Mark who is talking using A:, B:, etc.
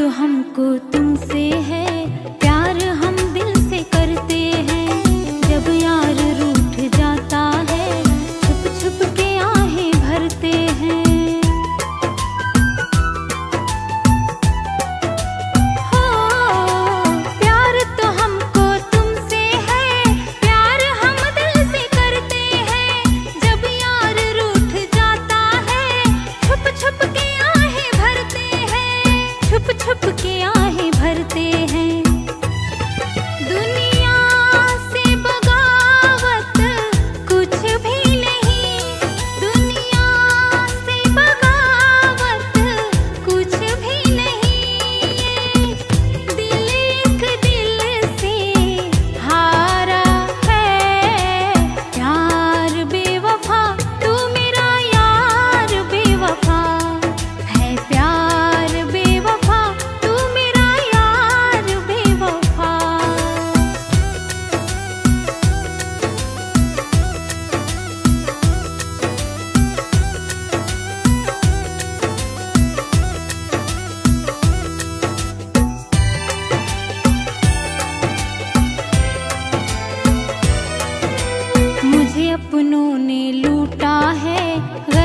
A: तो हमको तुमसे उन्होंने लूटा है